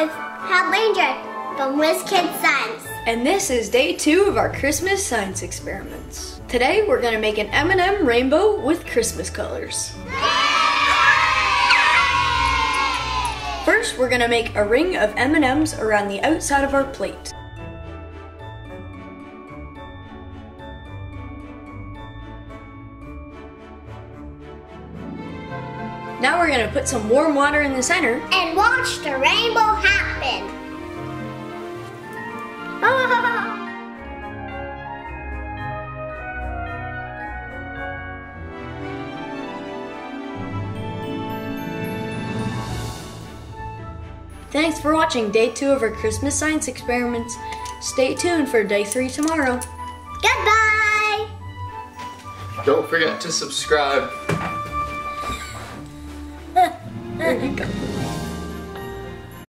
It's Pat Langer from Whiz Kids Science. And this is day two of our Christmas science experiments. Today we're gonna make an M&M rainbow with Christmas colors. First, we're gonna make a ring of M&Ms around the outside of our plate. Now we're gonna put some warm water in the center And watch the rainbow Thanks for watching day two of our Christmas science experiments. Stay tuned for day three tomorrow. Goodbye. Don't forget to subscribe. There you go.